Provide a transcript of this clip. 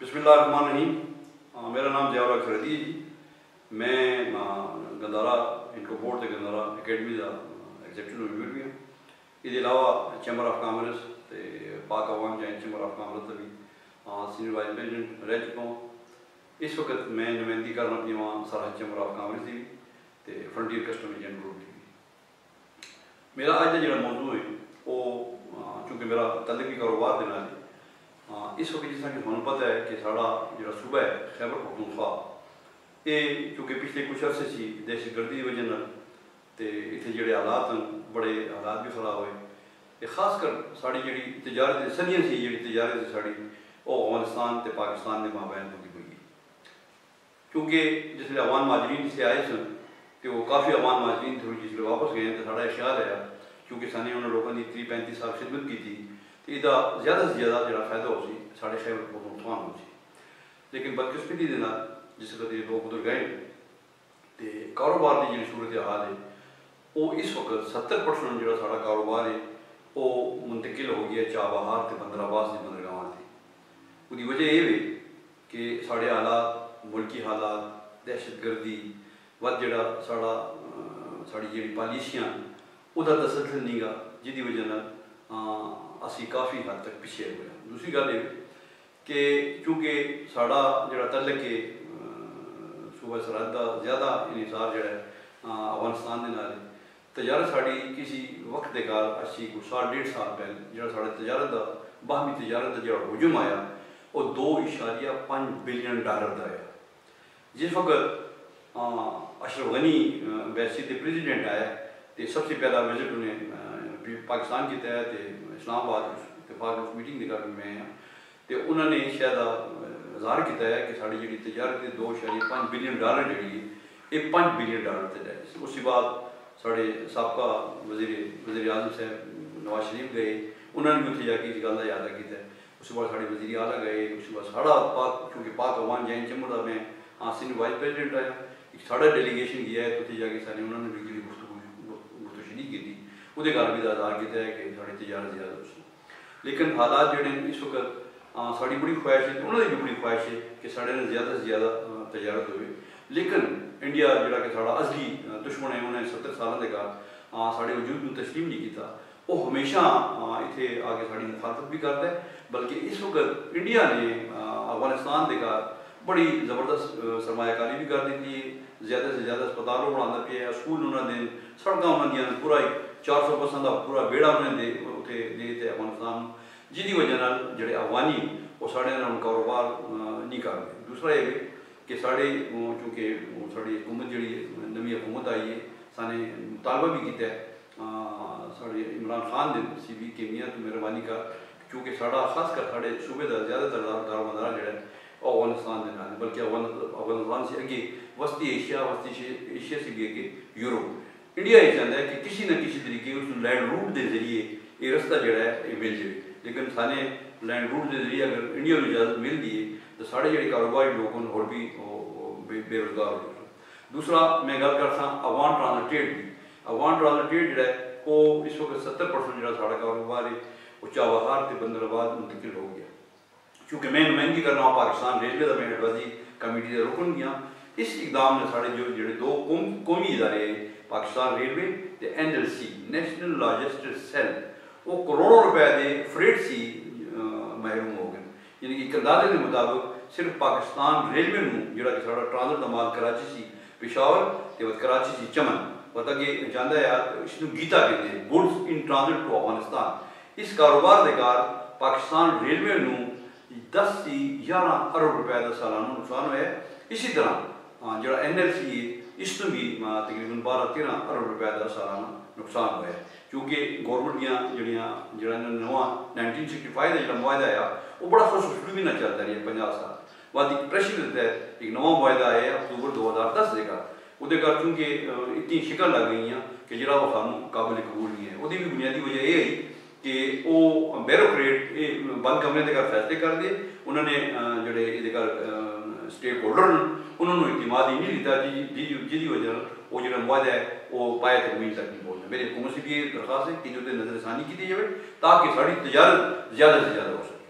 ਬਿਸਮਿਲ੍ਲਾਹਿਰਰਹਿਮਾਨਿਰਰਹੀਮ ਮੇਰਾ ਨਾਮ ਜ਼ਿਆਉਲ ਖਰਦੀ ਹੈ ਜੀ ਮੈਂ ਗੰਦਾਰਾ ਇੰਟਰਪੋਰਟ ਤੇ ਗੰਦਾਰਾ ਅਕੈਡਮੀ ਦਾ ਐਗਜ਼ੀਕਿਊਟਿਵ ਰਿਵਿਊਅਰ ਵੀ ਹਾਂ ਇਹਦੇ ਇਲਾਵਾ ਚੈਂਬਰ ਆਫ ਕਾਮਰਸ ਤੇ ਪਾਕ ਆਵਾਮ ਜੈਨ ਚੈਂਬਰ ਆਫ ਕਾਮਰਸ ਦਾ ਵੀ ਸੀਨੀਅਰ ਵਾਈਸ ਪ੍ਰੈਜ਼ੀਡੈਂਟ ਰਹਿ ਚੁੱਕਾ ਹਾਂ ਇਸ ਵਕਤ ਮੈਂ ਨੁਮਾਇੰਦਗੀ ਕਰਨ ਆਪਣੀ ਮਾਂ ਸਰਹੱਦ ਚੈਂਬਰ ਆਫ ਕਾਮਰਸ ਦੀ ਤੇ ਫਰੰਟੀਅਰ ਕਸਟਮ ਏਜੰਟ ਗਰੁੱਪ ਦੀ میرا آج کا جڑا موضوع ہے وہ چونکہ میرا تعلیمی کاروبار دے نال ہے اس وقت جس طرح کہ تمہیں پتہ ہے کہ ساڑا جڑا صوبہ ہے خیبر پختونخوا یہ چونکہ پچھلے کچھ عرصے سی دہشت گردی کی وجہ تے اتنے جڑے حالات ہیں بڑے حالات بھی خراب ہوئے یہ خاص کر ساری جڑی تجارت دی سنیاں سی جڑی تجارت دی ساری وہ افغانستان تے پاکستان دے مابین ہوتی ہوئی ہے کیونکہ جس لیے افغان ماجرین جسے آئے سن ਤੇ ਉਹ ਕਾਫੀ ਆਵਾਮ ਮਾਜਰੀਨ ਥਰੂ ਜਿਸ ਵੇਲੇ ਵਾਪਸ ਗਏ ਤੇ ਸਾਡਾ ਇਸ਼ਾਰਾ ਰਿਹਾ ਕਿਉਂਕਿ ਸਾਨੇ ਉਹਨਾਂ ਲੋਕਾਂ ਦੀ 30 35 ਸਾਲ ਖidmat ਕੀਤੀ ਤੇ ਇਹਦਾ ਜ਼ਿਆਦਾ ਤੋਂ ਜ਼ਿਆਦਾ ਜਿਹੜਾ ਫਾਇਦਾ ਹੋ ਸੀ, ਸਾਡੇ ਸ਼ਹਿਰ ਨੂੰ ਨੁਕਸਾਨ ਹੋ ਸੀ। ਲੇਕਿਨ ਬਦਕਿਸਮਤੀ ਦੇ ਨਾਲ ਜਿਸ ਵੇਲੇ ਲੋਕ ਉਧਰ ਗਏ ਤੇ ਕਾਰੋਬਾਰ ਦੀ ਜਿਹੜੀ ਸੂਰਤ ਹਾਲ ਹੈ, ਉਹ ਇਸ ਵਕਤ 70% ਜਿਹੜਾ ਸਾਡਾ ਕਾਰੋਬਾਰ ਹੈ, ਉਹ ਮੁੰਤਕਿਲ ਹੋ ਗਿਆ ਚਾਬਹਾਰ ਤੇ ਬੰਦਰਾਬਾਸ ਦੀ ਬੰਦਰਗਾਹਾਂ ਤੇ। ਉਹਦੀ ਵਜ੍ਹਾ ਇਹ ਵੀ ਕਿ ਸਾਡੇ ਹਾਲਾਤ, ਮੁਲਕੀ ਹਾਲਾਤ, ਦਹਿਸ਼ਤਗਰਦੀ ਵੱਧ ਜਿਹੜਾ ਸਾਡਾ ਸਾਡੀ ਜਿਹੜੀ ਪਾਲਿਸੀਆਂ, ਉਹਦਾ ਤਸੱਥਲ ਨਹੀਂਗਾ ਜਿਹਦੀ ਵਜ੍ਹਾ ਨਾਲ ਅਸੀਂ ਕਾਫੀ ਹੱਦ ਤੱਕ ਪਿੱਛੇ ਹੋਏ ਦੂਸਰੀ ਗੱਲ ਇਹ ਕਿ ਕਿਉਂਕਿ ਸਾਡਾ ਜਿਹੜਾ ਤਲਕ ਹੈ ਸੂਬਾ ਸਰਹੱਦ ਦਾ ਜ਼ਿਆਦਾ ਇਨਸਾਰ ਜਿਹੜਾ ਹੈ ਅਫਗਾਨਿਸਤਾਨ ਦੇ ਨਾਲ ਤਜਰਬਾ ਸਾਡੀ ਕਿਸੇ ਵਕਤ ਦੇ ਕਾਲ ਅਸੀਂ ਕੋ ਸਾਲ, ਡੇਢ ਸਾਲ ਪਹਿਲੇ ਜਿਹੜਾ ਸਾਡੇ ਤਜਰਬਾ ਦਾ, ਬਾਹਮੀ ਤਜਰਬਾ ਦਾ ਜਿਹੜਾ ਹੁਜ਼ਮ ਆਇਆ, ਉਹ 2.5 ਬਿਲੀਅਨ ਡਾਲਰ ਦਾ ਆਇਆ। ਜਿਸ ਵਕਤ ہاں، اشرف غنی بیسی تے پریزیڈنٹ آیا تے سب سے پہلا وزٹ انہیں پاکستان کی تحت اسلام آباد اتفاق اس میٹنگ دکھا کر میں ہیں تے انہوں نے شاید ظاہر کی ہے کہ ساری جڑی تجارت دے دو شاید پانچ بلین ڈالر جڑی ہے یہ پانچ بلین ڈالر تے جائے اس کے بعد سارے سابقہ وزیر آزم اعظم صاحب نواز شریف گئے۔ انہوں نے اتنے جا کے اس گل یادہ کی ہے۔ اس کے بعد سارے وزیر اعلیٰ گئے اس کے بعد سارا پاک کیونکہ پاک عوام جائیں چمر میں ہاں وائز پیزیڈنٹ آیا۔ ایک ساڑھا ڈیلیگیشن گیا ہے تو جا کے کسانی انہوں نے بھی گفتگو گفتشنی کی تھی وہ گل بھی آزاد کیا ہے کہ سارے تجار زیادہ ہو لیکن حالات جڑے اس وقت ساری بڑی خواہش ہے انہوں نے بھی بڑی خواہش ہے کہ ساڑھے نے زیادہ سے زیادہ تجارت ہوئے لیکن انڈیا جڑا کہ ساڑھا ازلی دشمن ہے انہیں ستر سالہ کے بعد سارے وجود میں تسلیم نہیں کیتا وہ ہمیشہ اتھے آگے ساڑھی مخاطب بھی کرتا ہے بلکہ اس وقت انڈیا نے افغانستان کے بعد بڑی زبردست سرمایہ کاری بھی کر دیتی ہے۔ زیادہ سے زیادہ اسپتال بنا پیا ہے اسکول انہوں نے سڑکیں انہوں نے دیا پورا ایک چار سو پسند کا پورا بیڑا انہوں نے اتنے دے تے افغانستان جہی وجہ نال جڑے افغانی وہ سارے ہوں کاروبار نہیں کر رہے۔ دوسرا یہ کہ سارے چونکہ ساری حکومت جڑی نمی حکومت آئی ہے سانے مطالبہ بھی کیتا ہے۔ سارے عمران خان نے سی بھی کہ میاں تو مہربانی کا کیونکہ سارا خاص کر سارے صوبے کا زیادہ تر دار مدارہ جڑا ہے افغانستان دے نال بلکہ افغانستان سے اگے وسطی ایشیا وسطی ایشیا سے بھی اگے یورپ انڈیا یہ چاہتا ہے کہ کسی نہ کسی طریقے اس لینڈ دے ذریعے یہ رستہ جڑا ہے مل جائے لیکن سانے لینڈ روٹ دے ذریعے اگر انڈیا کو اجازت مل دیے تو سارے جڑے کاروباری لوگ ہیں اور بھی بے روزگار ہو دوسرا میں گل کرتا عوان ٹرانسٹریٹ کی عوان ٹرانسٹریٹ جڑا ہے وہ اس وقت ستر پرسنٹ جڑا سارا کاروبار ہے وہ چابہار سے بندرآباد منتقل ہو گیا کیونکہ میں نمائندگی کر رہا ہوں پاکستان ریلوے کا میں ایڈوائزری کمیٹی کا رکن گیا اس اقدام نے ساڑے جو جڑے دو قومی ادارے ہیں، پاکستان ریلوے دے N L C national logistics cell وہ کروڑوں روپے دے فریڈ سی محروم ہو گئے۔ یعنی کہ کردادے کے مطابق صرف پاکستان ریلوے نو جڑا کہ ساڑا ٹرانزر مال کراچی سی پشاور تے وقت کراچی سی چمن۔ پتہ کہ جاندا ہے، اس نے گیتا کہندے goods in transit to Afghanistan اس کاروبار دے کار پاکستان ریلوے نو 10 ਅਰਬ ਰੁਪਏ ਦਾ ਸਾਲਾਨਾ ਨੁਕਸਾਨ ਹੋਇਆ। ਇਸੇ ਤਰ੍ਹਾਂ ਜਿਹੜਾ ਐਨਐਲਸੀ ਇਸ ਤੋਂ ਵੀ ਤਕਰੀਬਨ 12 13 ਅਰਬ ਰੁਪਏ ਦਾ ਸਾਲਾਨਾ ਨੁਕਸਾਨ ਹੋਇਆ। ਕਿਉਂਕਿ ਗਵਰਨਮੈਂਟ ਦੀਆਂ ਜਿਹੜੀਆਂ, ਜਿਹੜਾ ਦਾ ਜਿਹੜਾ ਮੁਆਇਦਾ ਆ, ਉਹ ਬੜਾ ਖੁਸ਼ਖੁਸ਼ੀ ਵੀ ਚੱਲਦਾ ਰਿਹਾ 50 ਸਾਲ। ਬਾਅਦ ਪ੍ਰੈਸ਼ਰ ਦਿੱਤਾ ਇੱਕ ਨਵਾਂ ਮੁਆਇਦਾ ਆਇਆ ਅਕਤੂਬਰ 2010 ਦੇ ਕਰ ਉਹਦੇ ਕਰ ਚੁੰਕੇ ਲੱਗ ਗਈਆਂ ਕਿ ਜਿਹੜਾ ਉਹ ਸਾਨੂੰ ਕਾਬਿਲ ਕਬੂਲ ਨਹੀਂ ਹੈ। ਉਹਦੀ ਵੀ ਬੁਨਿਆਦੀ ਵਜ੍ਹਾ ਇਹ ਹੈ ਕਿ ਉਹ ਬਿਊਰੋਕ੍ਰੇਟ ਇਹ ਬੰਦ ਕਮਰੇ ਦੇ ਘਰ ਫੈਸਲੇ ਕਰਦੇ ਉਹਨਾਂ ਨੇ ਜਿਹੜੇ ਇਹਦੇ ਘਰ ਸਟੇਕ ਹੋਲਡਰ ਉਹਨਾਂ ਨੂੰ ਇਤਮਾਦ ਹੀ ਨਹੀਂ ਦਿੱਤਾ ਜੀ ਜਿਹਦੀ ਵਜ੍ਹਾ ਉਹ ਜਿਹੜਾ ਮੁਆਦ ਹੈ, ਉਹ ਪਾਇਆ ਤਕਮੀਲ ਤੱਕ ਨਹੀਂ ਪਹੁੰਚਿਆ ਮੇਰੀ ਹਕੂਮਤ ਸੀ ਵੀ ਇਹ ਦਰਖਾਸਤ ਹੈ ਕਿ ਜਿਹਦੇ ਨਜ਼ਰਸਾਨੀ ਕੀਤੀ ਜਾਵੇ ਤਾਂ ਕਿ ਸਾਡੀ ਤਜਾਰਤ ਜ਼ਿਆਦਾ ਤੋਂ ਜ਼ਿਆਦਾ ਹੋ ਸਕੇ।